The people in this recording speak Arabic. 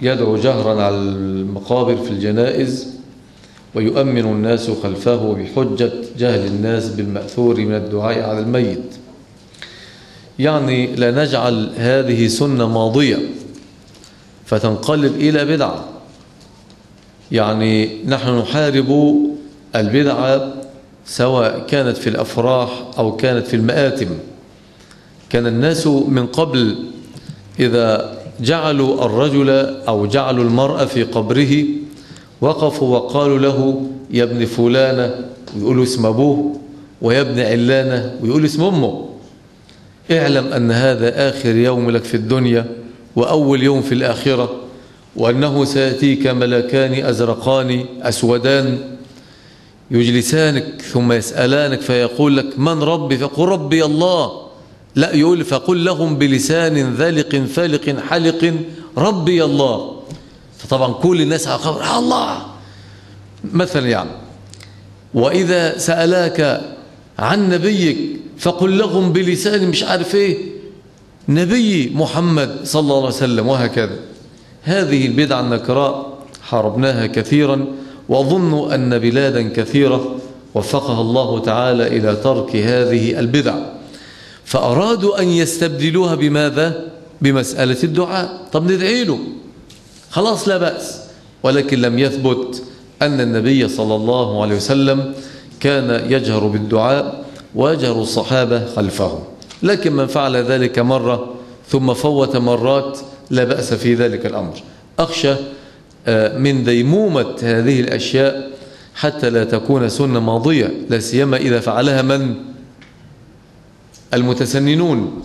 يدعو جهرا على المقابر في الجنائز ويؤمن الناس خلفه بحجة جهل الناس بالمأثور من الدعاء على الميت. يعني لا نجعل هذه سنة ماضية فتنقلب إلى بدعة. يعني نحن نحارب البدعة سواء كانت في الأفراح أو كانت في المآتم. كان الناس من قبل إذا جعلوا الرجل أو جعلوا المرأة في قبره وقفوا وقالوا له يا ابن فلانة. ويقولوا اسم أبوه ويا ابن علانة. ويقولوا اسم أمه. اعلم أن هذا آخر يوم لك في الدنيا وأول يوم في الآخرة وأنه سيأتيك ملكان أزرقان أسودان يجلسانك ثم يسألانك فيقول لك من ربي؟ فقل ربي الله. لا يقول فقل لهم بلسان ذلق فالق حلق ربي الله. فطبعا كل الناس على قبر الله. مثلا يعني وإذا سألاك عن نبيك فقل لهم بلسان مش عارف إيه نبي محمد صلى الله عليه وسلم وهكذا. هذه البدع النكراء حاربناها كثيرا وأظن أن بلادا كثيرة وفقها الله تعالى إلى ترك هذه البدع فأرادوا أن يستبدلوها بماذا؟ بمسألة الدعاء. طب ندعي له. خلاص لا بأس. ولكن لم يثبت أن النبي صلى الله عليه وسلم كان يجهر بالدعاء ويجهر الصحابة خلفه. لكن من فعل ذلك مرة ثم فوت مرات لا بأس في ذلك الأمر. أخشى من ديمومة هذه الأشياء حتى لا تكون سنة ماضية لا سيما إذا فعلها من؟ المتسننون.